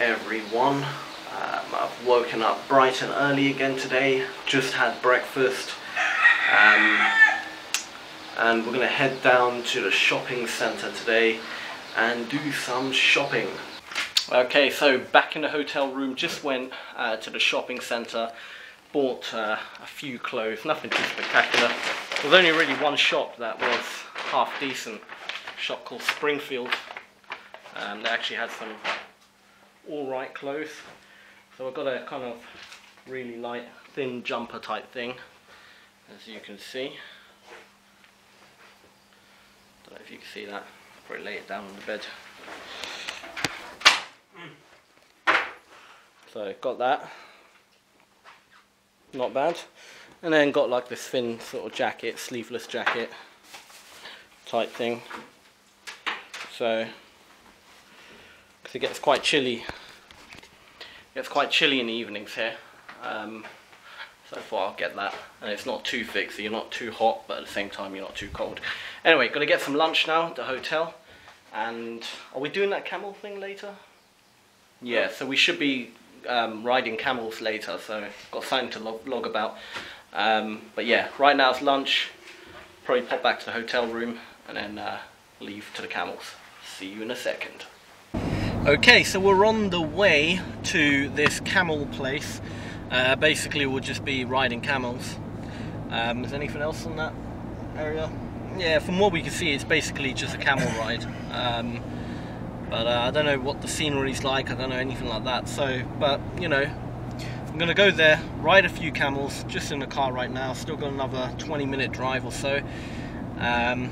everyone. Um, I've woken up bright and early again today, just had breakfast. Um, and we're going to head down to the shopping centre today and do some shopping. Okay, so back in the hotel room, just went uh, to the shopping centre, bought uh, a few clothes, nothing too spectacular. There was only really one shop that was half decent, shop called Springfield. Um, they actually had some alright clothes. So I've got a kind of really light, thin jumper type thing, as you can see. Don't know if you can see that. Probably lay it down on the bed. So got that. Not bad. And then got like this thin sort of jacket, sleeveless jacket type thing. So, because it gets quite chilly. It gets quite chilly in the evenings here. Um, so thought I'll get that. And it's not too thick, so you're not too hot, but at the same time you're not too cold. Anyway, got to get some lunch now at the hotel. And are we doing that camel thing later? Yeah, so we should be um, riding camels later, so got something to log, log about. Um, but yeah, right now it's lunch. Probably pop back to the hotel room and then uh, leave to the camels. See you in a second. Okay, so we're on the way to this camel place. Uh, basically, we'll just be riding camels. Um, is anything else on that area? Yeah, from what we can see, it's basically just a camel ride. Um, but uh, I don't know what the scenery's like. I don't know anything like that. So, but you know, I'm gonna go there, ride a few camels, just in the car right now. Still got another 20 minute drive or so. Um,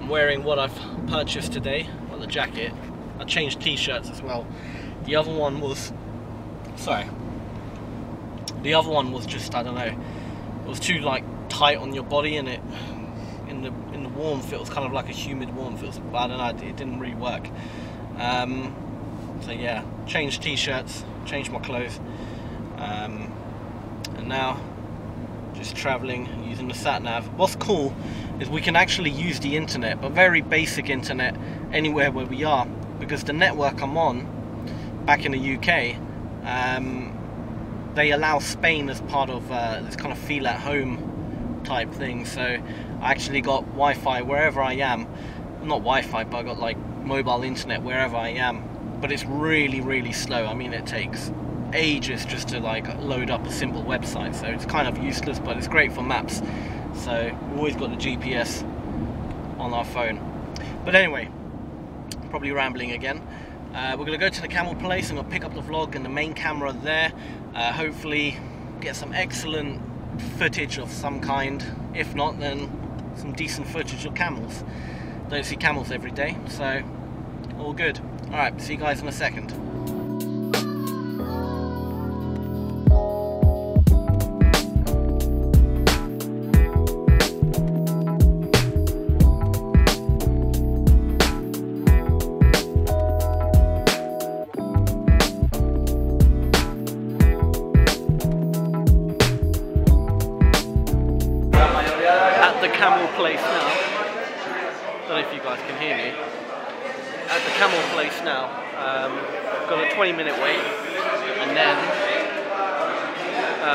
I'm wearing what I've purchased today, well the jacket. I changed t-shirts as well. The other one was, sorry, the other one was just, I don't know, it was too like tight on your body and it, in the in the warmth, it was kind of like a humid warmth. It was, I don't know, it didn't really work. Um, so yeah, changed t-shirts, changed my clothes. Um, and now, just traveling using the sat nav. What's cool is we can actually use the internet, but very basic internet, anywhere where we are. Because the network I'm on, back in the UK, um, they allow Spain as part of uh, this kind of feel at home type thing. So I actually got Wi-Fi wherever I am. Not Wi-Fi, but I got like mobile internet wherever I am. But it's really, really slow. I mean, it takes ages just to like load up a simple website. So it's kind of useless, but it's great for maps. So we've always got the GPS on our phone. But anyway, probably rambling again. Uh, we're going to go to the camel place and pick up the vlog and the main camera there. Uh, hopefully get some excellent footage of some kind. If not, then some decent footage of camels. Don't see camels every day, so all good. Alright, see you guys in a second.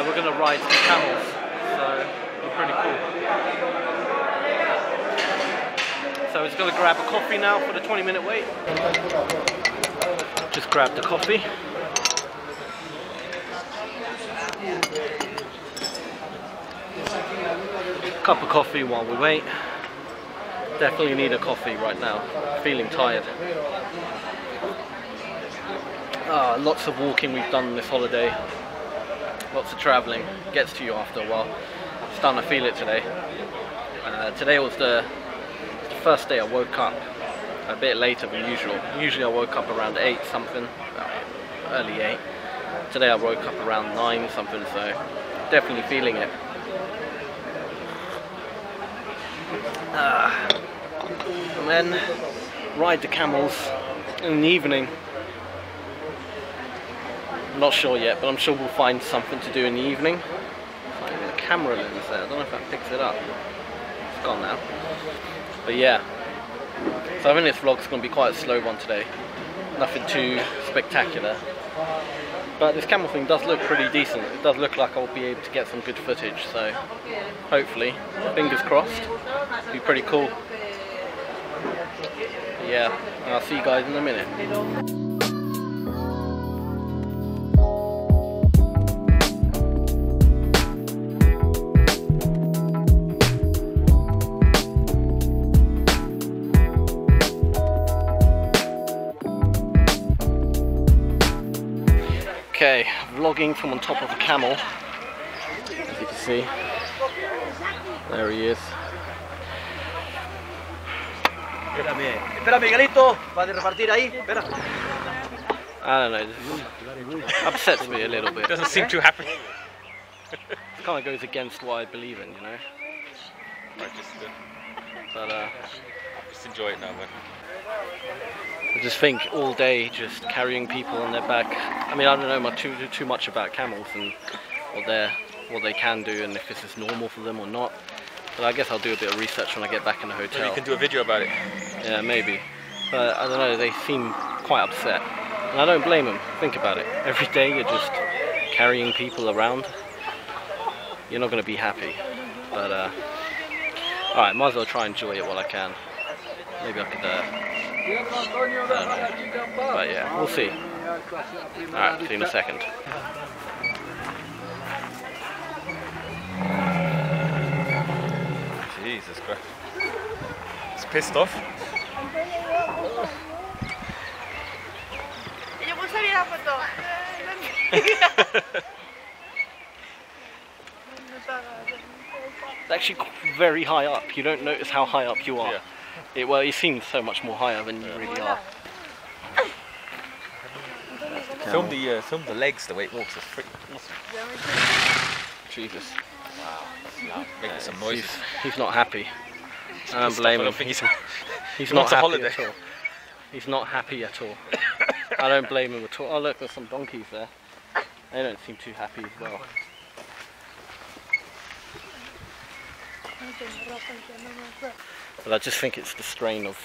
We're gonna ride some camels. So be pretty cool. So it's gonna grab a coffee now for the 20 minute wait. Just grab the coffee. Cup of coffee while we wait. Definitely need a coffee right now. Feeling tired. Ah, lots of walking we've done this holiday. Lots of travelling. Gets to you after a while. Starting to feel it today. Uh, today was the, the first day I woke up a bit later than usual. Usually I woke up around 8 something, early 8. Today I woke up around 9 something, so definitely feeling it. Ah. And then ride the camels in the evening. I'm not sure yet, but I'm sure we'll find something to do in the evening. Finding a camera lens there, I don't know if that picks it up. It's gone now. But yeah. So I think this vlog's going to be quite a slow one today. Nothing too spectacular. But this camel thing does look pretty decent. It does look like I'll be able to get some good footage, so hopefully, fingers crossed, be pretty cool. Yeah, and I'll see you guys in a minute. Okay, vlogging from on top of a camel, as you can see. There he is. Espera Miguelito, repartir ahí, espera. I don't know, this upsets me a little bit. Doesn't seem too happy. kind of goes against what I believe in, you know. Right, just, uh, But uh, just enjoy it now, man. I just think all day just carrying people on their back. I mean, I don't know much too too much about camels and what they what they can do and if this is normal for them or not. But I guess I'll do a bit of research when I get back in the Maybe hotel. you can do a video about it. Yeah, maybe. But I don't know, they seem quite upset. And I don't blame them. Think about it. Every day you're just carrying people around. You're not going to be happy. But, uh, alright, might as well try and enjoy it while I can. Maybe I could, uh, I. But yeah, we'll see. Alright, see you in a second. Jesus Christ. It's pissed off. Y yo puse la foto. It's actually very high up. You don't notice how high up you are. Yeah. It, well, you seem so much more higher than you really are. Film the uh, film the legs, the way it walks. It's pretty awesome. Jesus. Making some noises. He's, he's not happy. I don't blame him. he's. He's not a happy holiday. at all. He's not happy at all. I don't blame him at all. Oh look, there's some donkeys there. They don't seem too happy as well. But I just think it's the strain of,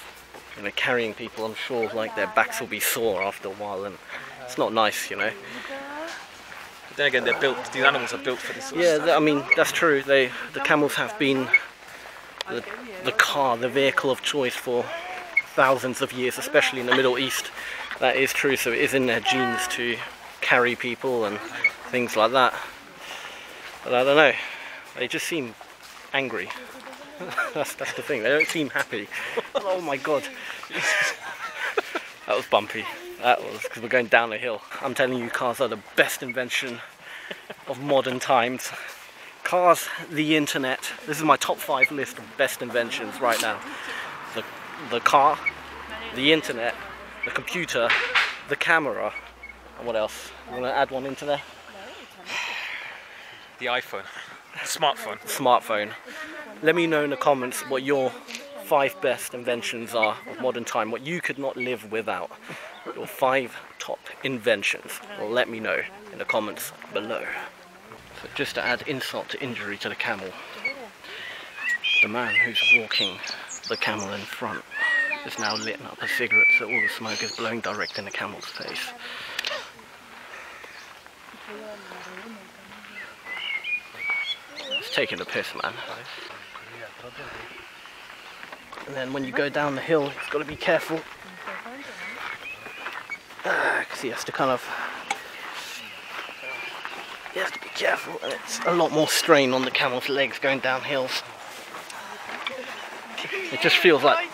you know, carrying people. I'm sure like their backs will be sore after a while, and it's not nice, you know. But then again, they're built. These animals are built for this. Sort of Yeah, stuff. th- I mean that's true. They the camels have been the, the car, the vehicle of choice for thousands of years, especially in the Middle East. That is true. So it is in their genes to carry people and things like that. But I don't know. They just seem angry. that's that's the thing. They don't seem happy. oh my god. that was bumpy. That was because we're going down a hill. I'm telling you, cars are the best invention of modern times. Cars, the internet. This is my top five list of best inventions right now. The, the car, the internet, the computer, the camera, and what else? You want to add one into there? The iPhone, smartphone. Smartphone. Let me know in the comments what your five best inventions are of modern time, what you could not live without. Your five top inventions. Well, let me know in the comments below. So just to add insult to injury to the camel, the man who's walking the camel in front is now lit up a cigarette so all the smoke is blowing direct in the camel's face. It's taking the piss, man. And then when you go down the hill, you've got to be careful. Ah, because he has to kind of. He has to be careful, and it's a lot more strain on the camel's legs going down hills. It just feels like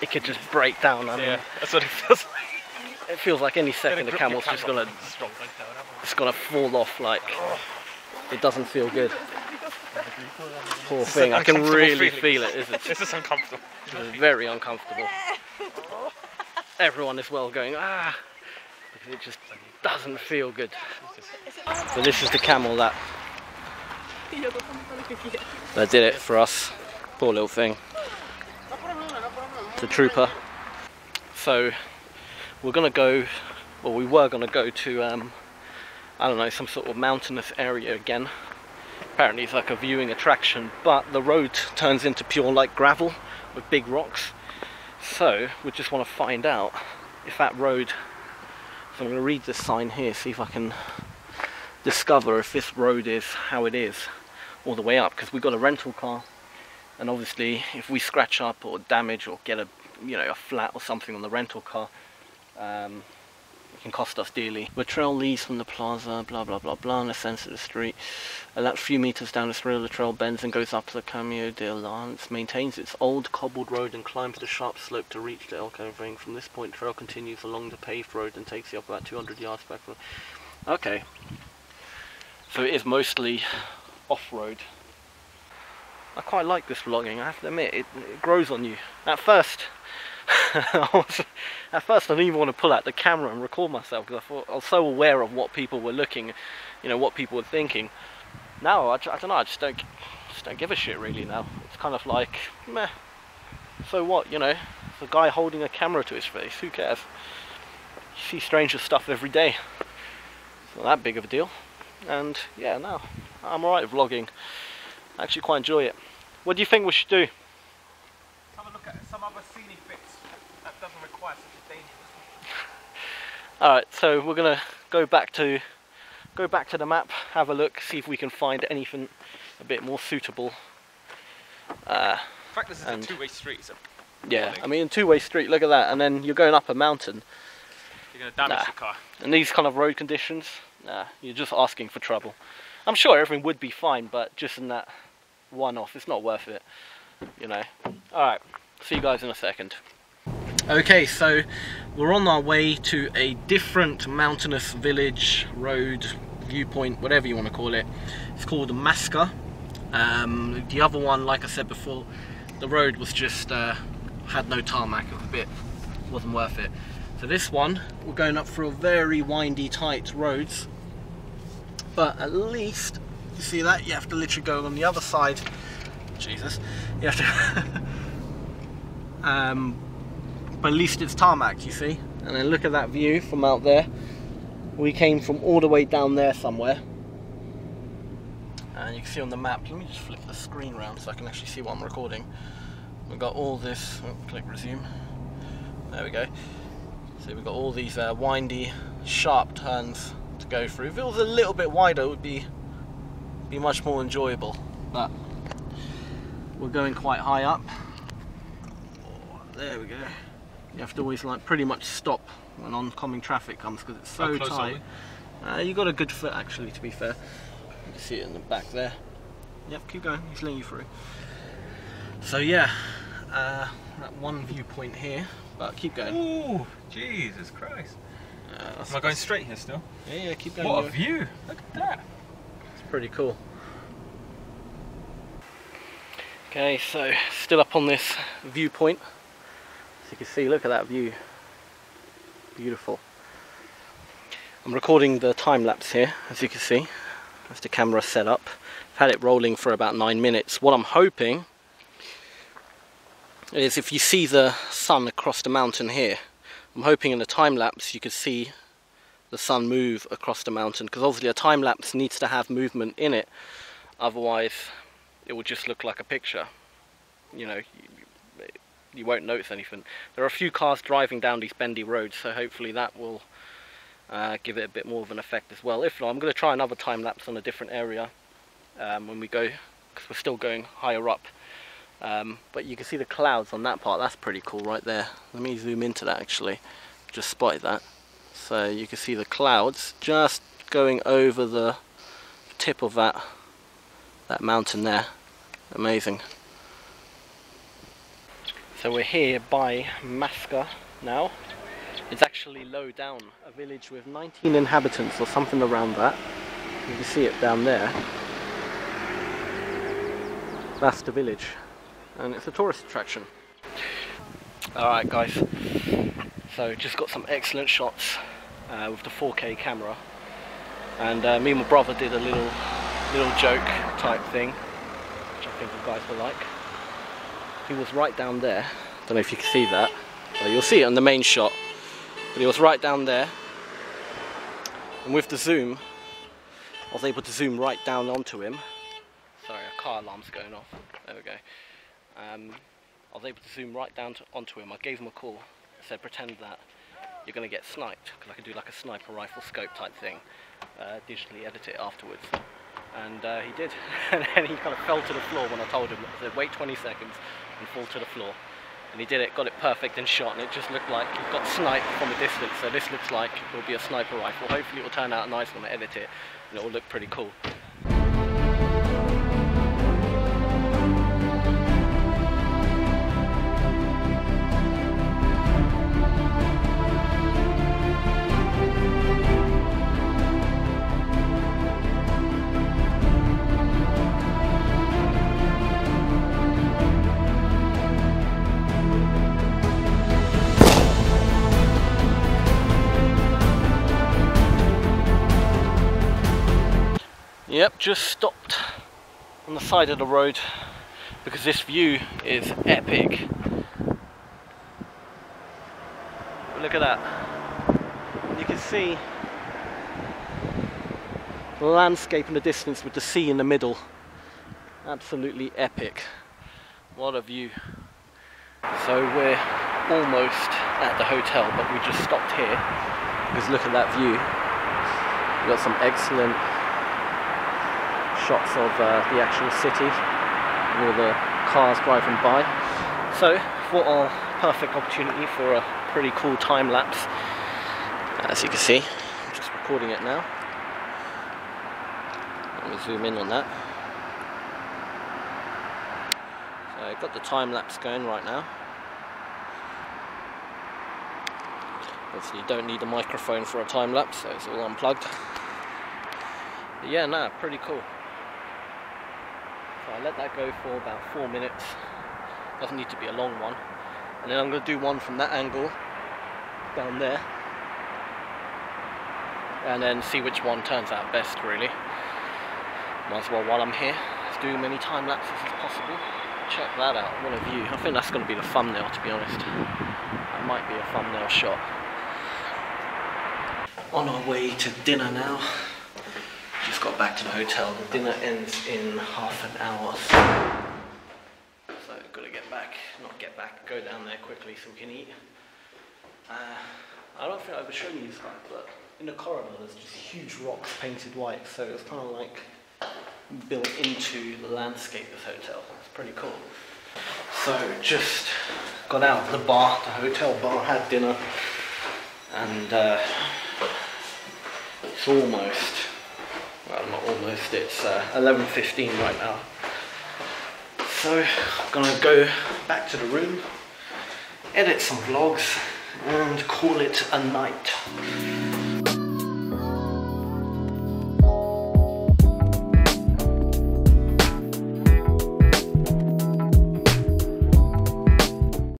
it could just break down. I mean, Yeah, that's what it feels like. it feels like any second the camel's just gonna, it's gonna fall off. Like it doesn't feel good. Poor thing. I can really feel it. Isn't it? This is uncomfortable. It's very uncomfortable. Everyone is well going, ah, because it just doesn't feel good. So this is the camel that, that did it for us. Poor little thing. The trooper. So we're gonna go, well we were gonna go to, um, I don't know, some sort of mountainous area again. Apparently it's like a viewing attraction, but the road turns into pure like gravel with big rocks. So we just want to find out if that road So I'm going to read this sign here, see if I can discover if this road is how it is all the way up because we've got a rental car and obviously if we scratch up or damage or get a you know a flat or something on the rental car um, it can cost us dearly. Latrell leaves from the plaza, blah blah blah blah, and ascends to the street. And that few meters down this trail, the trail bends and goes up to the Camino de Lance, maintains its old cobbled road and climbs the sharp slope to reach the Elko Ring. From this point, the trail continues along the paved road and takes you up about 200 yards back from... Okay. So it is mostly off-road. I quite like this vlogging, I have to admit, it, it grows on you. At first, at first I didn't even want to pull out the camera and record myself because I thought I was so aware of what people were looking, you know, what people were thinking. Now I, I don't know, I just don't, just don't give a shit really now. It's kind of like, meh. So what, you know? A guy holding a camera to his face. Who cares? You see stranger stuff every day. It's not that big of a deal. And yeah, now I'm alright vlogging. I actually quite enjoy it. What do you think we should do? Have a look at some other scenic bits that doesn't require such a dangerous. Alright, so we're gonna go back to go back to the map, have a look, see if we can find anything a bit more suitable. Uh, In fact, this is And- a two-way street, so yeah, I mean two-way street, look at that, and then you're going up a mountain, you're to damage Nah. the car. and these kind of road conditions, nah, you're just asking for trouble. I'm sure everything would be fine, but just in that one-off, it's not worth it, you know. Alright, see you guys in a second. Okay, so we're on our way to a different mountainous village, road, viewpoint, whatever you want to call it. It's called Masca. Um, the other one, like I said before, the road was just uh, had no tarmac. It was a bit wasn't worth it. So this one, we're going up through a very windy, tight roads. But at least, you see that? You have to literally go on the other side. Jesus. You have to... um, but at least it's tarmac, you see? And then look at that view from out there. We came from all the way down there somewhere. And you can see on the map, let me just flip the screen around so I can actually see what I'm recording. We've got all this, oh, click resume. There we go. So we've got all these uh, windy, sharp turns to go through. If it was a little bit wider, it would be be much more enjoyable. But we're going quite high up. Oh, there we go. You have to always like pretty much stop when oncoming traffic comes because it's so tight. Uh, you got a good foot actually, to be fair. You can see it in the back there. Yep, keep going. He's letting you through. So yeah, uh, that one viewpoint here, but keep going. Ooh, Jesus Christ. Uh, Am I going straight here still? yeah, yeah, keep going. What a view! Look at that. It's pretty cool. Okay, so still up on this viewpoint. As you can see, look at that view. Beautiful. I'm recording the time lapse here, as you can see. That's the camera set up. I've had it rolling for about nine minutes. What I'm hoping is if you see the sun across the mountain here, I'm hoping in the time lapse you could see the sun move across the mountain because obviously a time lapse needs to have movement in it otherwise it will just look like a picture you know you, won't notice anything. There are a few cars driving down these bendy roads so hopefully that will uh, give it a bit more of an effect as well. If not I'm going to try another time lapse on a different area um, when we go because we're still going higher up. Um, but you can see the clouds on that part. That's pretty cool right there. Let me zoom into that actually. Just spotted that. So you can see the clouds just going over the tip of that that mountain there. Amazing. So we're here by Masca now. It's actually low down, a village with 19 inhabitants or something around that. You can see it down there. That's the village. And it's a tourist attraction. Alright guys, so just got some excellent shots uh, with the 4K camera, and uh, me and my brother did a little little joke type thing, which I think you guys will like. He was right down there. Don't know if you can see that. You'll see it on the main shot, but he was right down there, and with the zoom, I was able to zoom right down onto him. Sorry, a car alarm's going off. There we go. Um, I was able to zoom right down to, onto him. I gave him a call. I said, pretend that you're going to get sniped because I can do like a sniper rifle scope type thing, uh, digitally edit it afterwards. And uh, he did, and then he kind of fell to the floor when I told him. I said, wait 20 seconds and fall to the floor. And he did it, got it perfect and shot, and it just looked like he got sniped from a distance. So this looks like it will be a sniper rifle. Hopefully it will turn out nice when I edit it, and it will look pretty cool. Yep, just stopped on the side of the road because this view is epic. Look at that. You can see the landscape in the distance with the sea in the middle. Absolutely epic. What a view. So we're almost at the hotel, but we just stopped here because look at that view. We've got some excellent shots of uh, the actual city all the cars driving by. So, what a perfect opportunity for a pretty cool time lapse. As you can see, I'm just recording it now. Let me zoom in on that. So, I've got the time lapse going right now. Obviously, you don't need a microphone for a time lapse, so it's all unplugged. But yeah, no, pretty cool. So I let that go for about four minutes. Doesn't need to be a long one. And then I'm going to do one from that angle down there. And then see which one turns out best really. Might as well while I'm here, do many time lapses as possible. Check that out, what a view. I think that's going to be the thumbnail to be honest. That might be a thumbnail shot. On our way to dinner now got back to the hotel. The dinner ends in half an hour. So gotta get back, not get back, go down there quickly so we can eat. Uh, I don't think I've ever shown you this one, but in the corridor there's just huge rocks painted white, so it's kind of like built into the landscape of this hotel. It's pretty cool. So just got out of the bar, the hotel bar, had dinner, and uh, it's almost well not almost, it's uh, 11.15 right now. So I'm gonna go back to the room, edit some vlogs and call it a night.